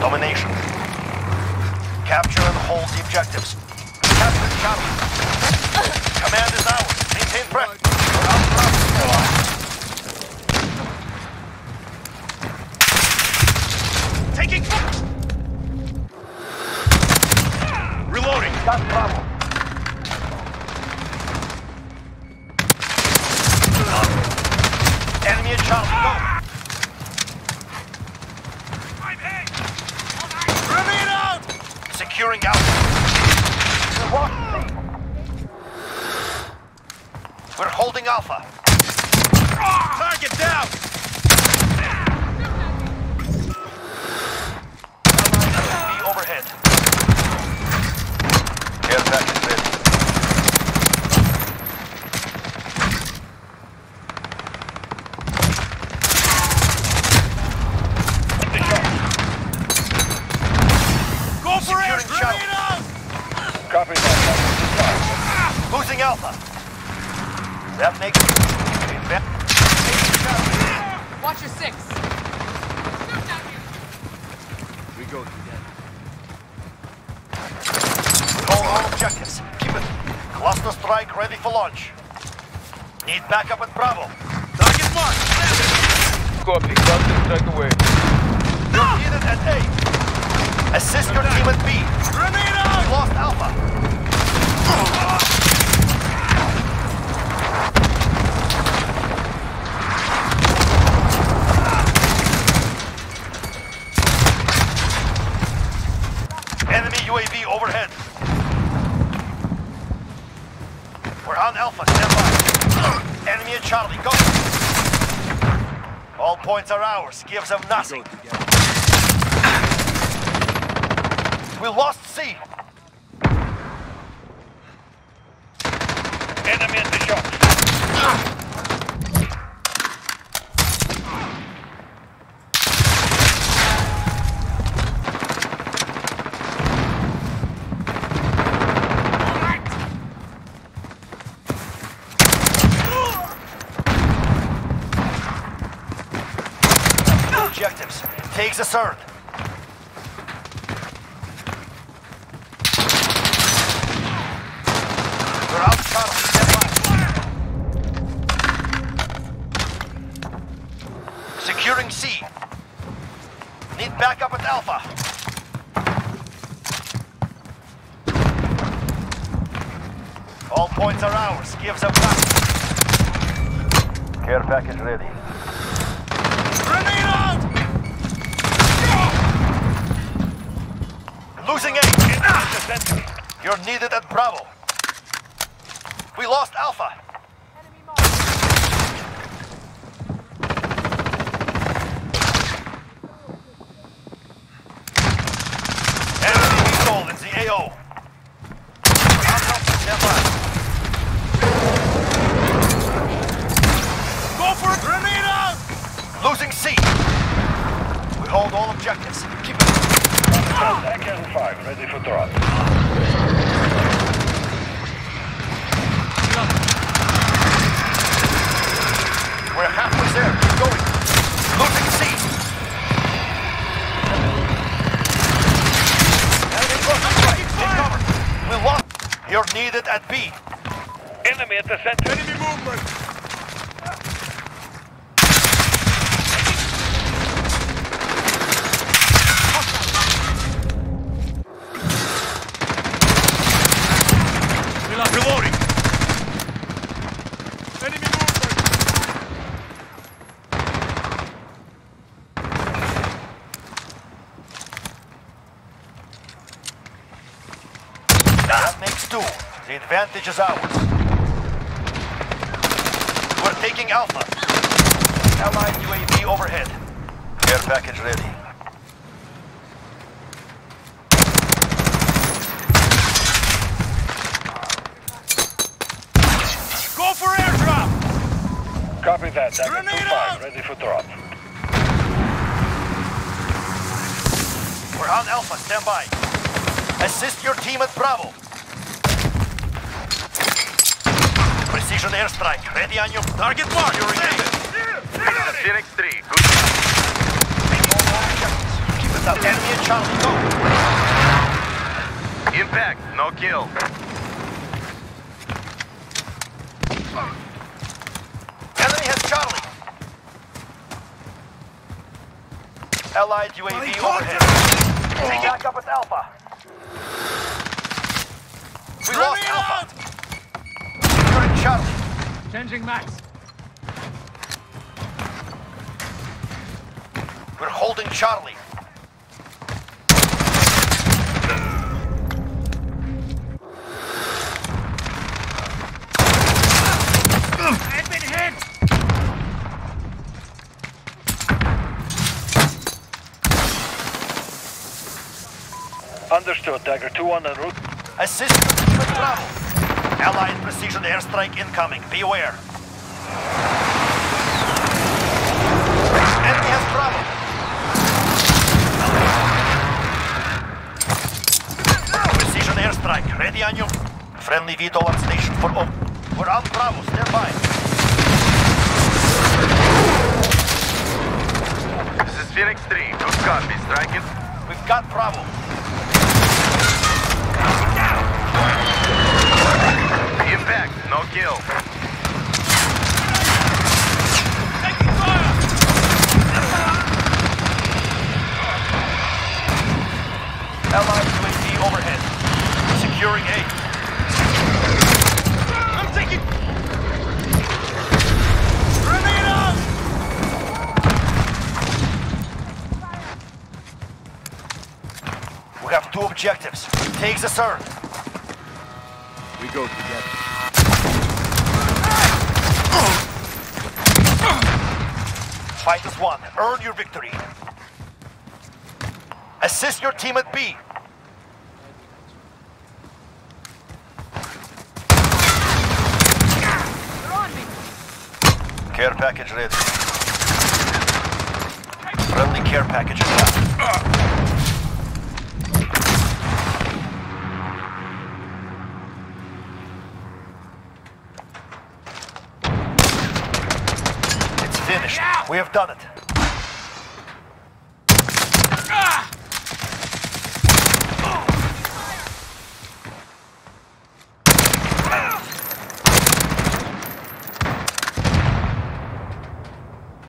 Domination. Capture and hold the objectives. Capture Charlie. Command is ours. Maintain pressure. We're out front. Taking Reloading. Bravo. Enemy at. Go. Remain out! Securing out. We're holding Alpha. Target down! Be overhead. Air package ready. Go for it! Copy that. Losing Alpha. That makes... Watch your six. We go together. Hold all objectives. Keep it. Cluster strike ready for launch. Need backup at Bravo. Target marked. Copy. Cluster strike away. You're needed at A. Assist your team at B. Remain out! We lost Alpha. Enemy UAV overhead. We're on Alpha. Stand by. Enemy at Charlie. Go. All points are ours. Gives them nothing. We lost C. Enemy at the shop. Objectives. Takes a third. We're out Charlie. Stand by. Securing C. Need backup at Alpha. All points are ours. Gives them back. Care package ready. Grenade out! Losing A. You're needed at Bravo. We lost Alpha. Enemy VTOL in the AO. Alpha, stand by. Go for it! Grenade out! Losing C. We hold all objectives. Keep it. Echo 5, ready for drop. We're halfway there. Keep going. Losing C. Enemy close. Right. Take cover. We lost. You're needed at B. Enemy at the center. Enemy movement. Reloading. Enemy movement. That makes two. The advantage is ours. We're taking Alpha. Allied UAV overhead. Care package ready. Go for airdrop! Copy Copy that. Dagger 2-5, ready for drop. We're on Alpha, stand by. Assist your team at Bravo. Precision airstrike, ready on your target mark. You're Phoenix 3, good. Keep it up. Enemy at Charlie, go. Impact, no kill. Enemy has Charlie. Allied UAV overhead. Back up at Alpha. We lost Alpha. Charlie. Changing max. We're holding Charlie. Understood. Dagger 2-1 en route. Assist Bravo. Allied precision airstrike incoming. Be aware. Enemy has Bravo. Precision airstrike. Ready on you. Friendly VTOL on station for O. We're on Bravo. Stand by. This is Phoenix 3, good copy. Striking. We've got Bravo. Impact, no kill. Allied UAV overhead. Securing A. I'm taking... Grenade out! We have two objectives. Take the third. We go together. Fight won. Earn your victory. Assist your team at B. Care package ready. Friendly care package. We have done it.